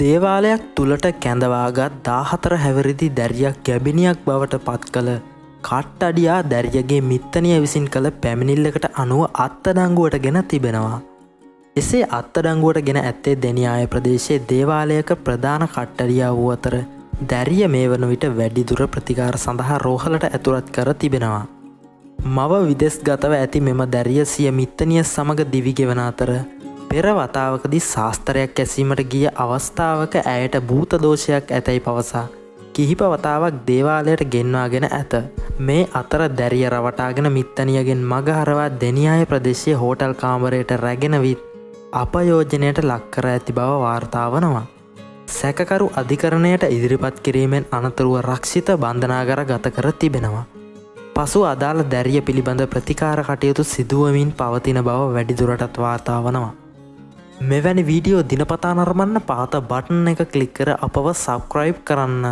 දේවාලයක් තුළට කැඳවාගත් දාහතර හැවරිදි දැරියක් ගැබිනියක් බවට පත් කළ කට්ට අඩියා දැරියගේ මිත්තනය විසින් කළ පැමිණිල්ලකට අනුව අත්තඩංගුවට ගෙන තිබෙනවා. එසේ අත්තඩංගුවට ගෙන ඇත්තේ දෙනියාය ප්‍රදේශයේ දේවාලයක ප්‍රධාන කට්ටඩියා වූ අතර දැරිය මේ වන විට වැඩිදුර ප්‍රතිකාර සඳහා රෝහලට ඇතුළත් කර තිබෙනවා. මව විදෙස් ගතව ඇති මෙම දැරිය සිය මිත්තනිය සමඟ දිවිගෙවන අතර පෙර වතාවකදී ශාස්තරයක් ඇසීමට ගිය අවස්ථාවක ඇයට භූතදෝෂයක් ඇතැයි පවසා කිහිප වතාවක් දේවාලයට ගෙන්වාගෙන ඇත මේ අතර දැරිය රවටාගෙන මිත්තනියගෙන් මගහරවා දෙනියාය ප්‍රදේශය හෝටල් කාමරයට රැගෙනවිත් අපයෝජනයට ලක්කර ඇති බව වාර්තාවනවා. සැකකරු අධිකරණයට ඉදිරිපත් කිරීමෙන් අනතුරුව රක්ෂිත බන්ධනාගර ගත කර තිබෙනවා. පසු අදාළ දැරිය පිළිබඳ ප්‍රතිකාර කටයුතු සිදුවමින් පවතින බව වැඩිදුරටත් වාර්තාවනවා. මෙවැනි වීඩියෝ දිනපතා නර්මන්න පාත බටන් එක කලික් කර අපව සබස්ක්‍රයිබ් කරන්න.